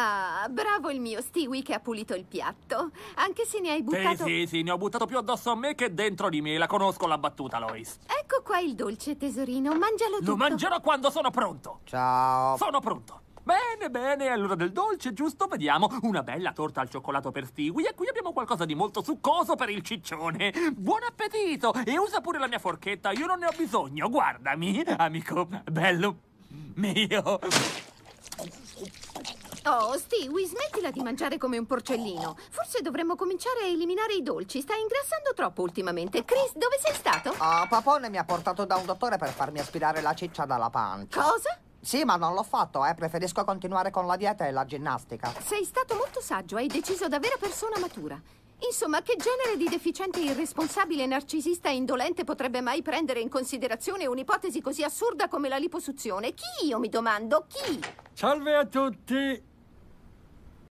Ah, bravo il mio Stewie che ha pulito il piatto. Anche se ne hai Sì, buttato... sì, sì, ne ho buttato più addosso a me che dentro di me. La conosco la battuta, Lois. Ecco qua il dolce, tesorino. Mangialo tutto. Lo mangerò quando sono pronto. Ciao. Sono pronto. Bene, bene, allora del dolce, giusto? Vediamo. Una bella torta al cioccolato per Stewie e qui abbiamo qualcosa di molto succoso per il ciccione. Buon appetito! E usa pure la mia forchetta, io non ne ho bisogno. Guardami, amico bello mio. Oh, Stewie, smettila di mangiare come un porcellino. Forse dovremmo cominciare a eliminare i dolci. Stai ingrassando troppo ultimamente. Chris, dove sei stato? Ah, Papone mi ha portato da un dottore per farmi aspirare la ciccia dalla pancia. Cosa? Sì, ma non l'ho fatto, eh. Preferisco continuare con la dieta e la ginnastica. Sei stato molto saggio, hai deciso da vera persona matura. Insomma, che genere di deficiente irresponsabile narcisista e indolente potrebbe mai prendere in considerazione un'ipotesi così assurda come la liposuzione? Chi io mi domando? Chi? Salve a tutti!